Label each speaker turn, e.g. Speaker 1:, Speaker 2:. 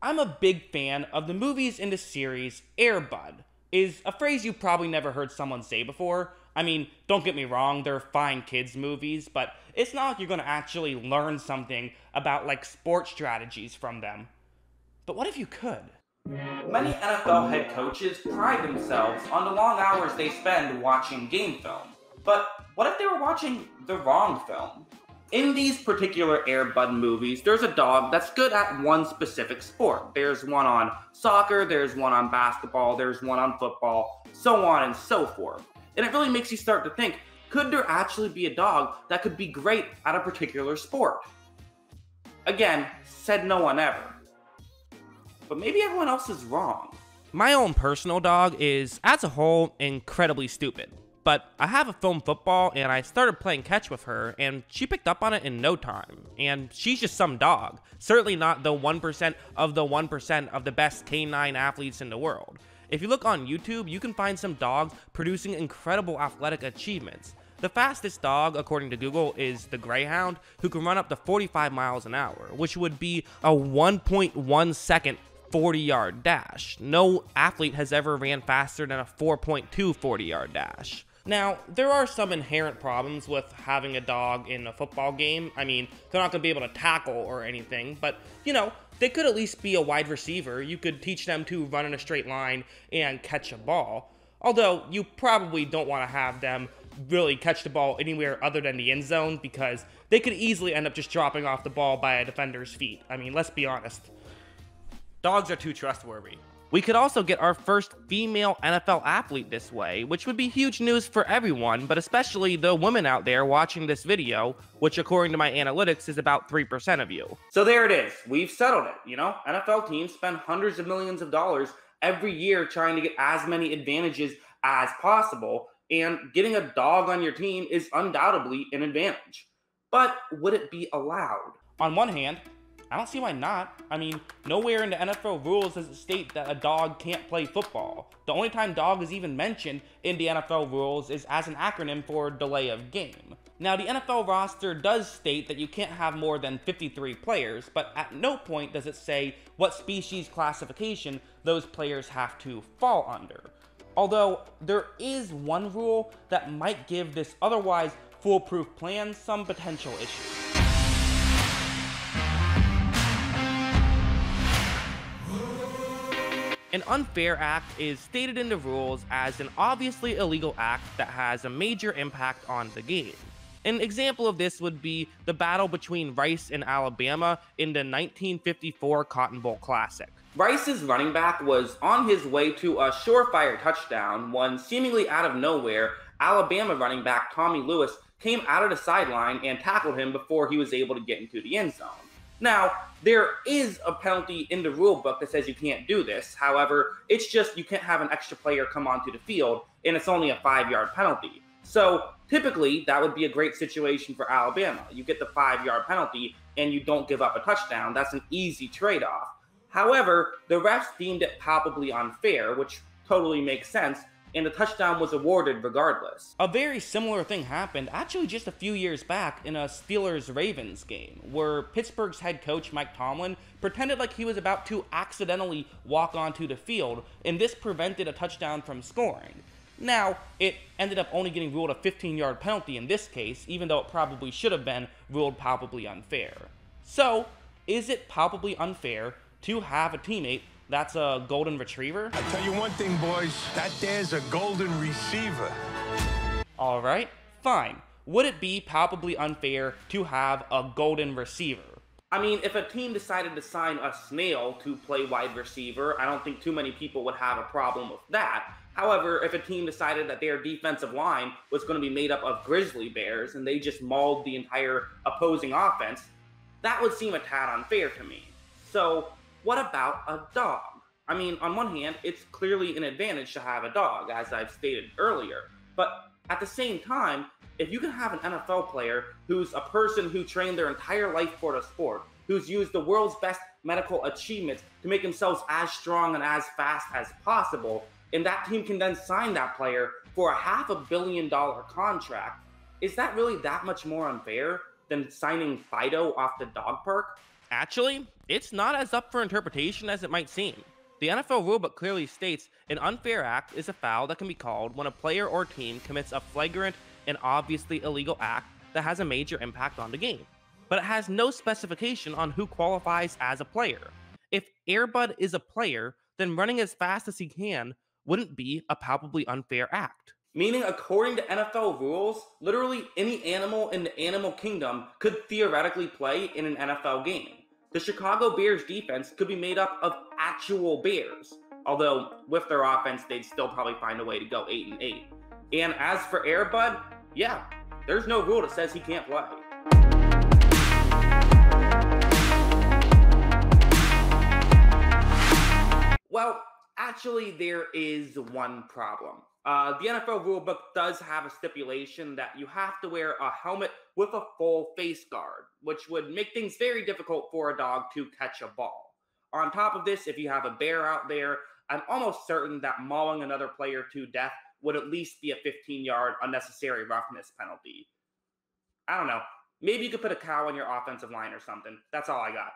Speaker 1: I'm a big fan of the movies in the series Air Bud, Is a phrase you probably never heard someone say before. I mean, don't get me wrong, they're fine kids movies, but it's not like you're gonna actually learn something about like sports strategies from them. But what if you could? Many NFL head coaches pride themselves on the long hours they spend watching game film. But what if they were watching the wrong film? In these particular Air Bud movies, there's a dog that's good at one specific sport. There's one on soccer, there's one on basketball, there's one on football, so on and so forth. And it really makes you start to think could there actually be a dog that could be great at a particular sport? Again, said no one ever. But maybe everyone else is wrong. My own personal dog is, as a whole, incredibly stupid. But I have a film football and I started playing catch with her and she picked up on it in no time. And she's just some dog. Certainly not the 1% of the 1% of the best canine athletes in the world. If you look on YouTube, you can find some dogs producing incredible athletic achievements. The fastest dog, according to Google, is the Greyhound, who can run up to 45 miles an hour, which would be a 1.1 second 40 yard dash. No athlete has ever ran faster than a 4.2 40 yard dash. Now, there are some inherent problems with having a dog in a football game. I mean, they're not going to be able to tackle or anything, but, you know, they could at least be a wide receiver. You could teach them to run in a straight line and catch a ball. Although, you probably don't want to have them really catch the ball anywhere other than the end zone because they could easily end up just dropping off the ball by a defender's feet. I mean, let's be honest. Dogs are too trustworthy. We could also get our first female NFL athlete this way, which would be huge news for everyone, but especially the women out there watching this video, which according to my analytics is about 3% of you. So there it is. We've settled it. You know, NFL teams spend hundreds of millions of dollars every year trying to get as many advantages as possible, and getting a dog on your team is undoubtedly an advantage. But would it be allowed? On one hand, I don't see why not. I mean, nowhere in the NFL rules does it state that a dog can't play football. The only time dog is even mentioned in the NFL rules is as an acronym for delay of game. Now, the NFL roster does state that you can't have more than 53 players, but at no point does it say what species classification those players have to fall under. Although, there is one rule that might give this otherwise foolproof plan some potential issues. An unfair act is stated in the rules as an obviously illegal act that has a major impact on the game. An example of this would be the battle between Rice and Alabama in the 1954 Cotton Bowl Classic. Rice's running back was on his way to a surefire touchdown when, seemingly out of nowhere, Alabama running back Tommy Lewis came out of the sideline and tackled him before he was able to get into the end zone. Now, there is a penalty in the rule book that says you can't do this. However, it's just you can't have an extra player come onto the field, and it's only a five yard penalty. So typically, that would be a great situation for Alabama. You get the five yard penalty, and you don't give up a touchdown. That's an easy trade off. However, the refs deemed it palpably unfair, which totally makes sense and the touchdown was awarded regardless. A very similar thing happened actually just a few years back in a Steelers Ravens game, where Pittsburgh's head coach Mike Tomlin pretended like he was about to accidentally walk onto the field, and this prevented a touchdown from scoring. Now, it ended up only getting ruled a 15 yard penalty in this case, even though it probably should have been ruled palpably unfair. So, is it palpably unfair to have a teammate that's a golden retriever.
Speaker 2: I tell you one thing, boys. That there's a golden receiver.
Speaker 1: All right, fine. Would it be palpably unfair to have a golden receiver? I mean, if a team decided to sign a snail to play wide receiver, I don't think too many people would have a problem with that. However, if a team decided that their defensive line was going to be made up of grizzly bears and they just mauled the entire opposing offense, that would seem a tad unfair to me. So, what about a dog? I mean, on one hand, it's clearly an advantage to have a dog, as I've stated earlier. But at the same time, if you can have an NFL player who's a person who trained their entire life for the sport, who's used the world's best medical achievements to make themselves as strong and as fast as possible, and that team can then sign that player for a half a billion dollar contract, is that really that much more unfair than signing Fido off the dog park? Actually, it's not as up for interpretation as it might seem. The NFL rulebook clearly states an unfair act is a foul that can be called when a player or team commits a flagrant and obviously illegal act that has a major impact on the game. But it has no specification on who qualifies as a player. If Air Bud is a player, then running as fast as he can wouldn't be a palpably unfair act. Meaning, according to NFL rules, literally any animal in the animal kingdom could theoretically play in an NFL game. The Chicago Bears defense could be made up of actual bears, although with their offense, they'd still probably find a way to go 8 and 8. And as for Air Bud, yeah, there's no rule that says he can't play. Well, actually, there is one problem. Uh, the NFL rulebook does have a stipulation that you have to wear a helmet with a full face guard, which would make things very difficult for a dog to catch a ball. On top of this, if you have a bear out there, I'm almost certain that mauling another player to death would at least be a 15 yard unnecessary roughness penalty. I don't know. Maybe you could put a cow on your offensive line or something. That's all I got.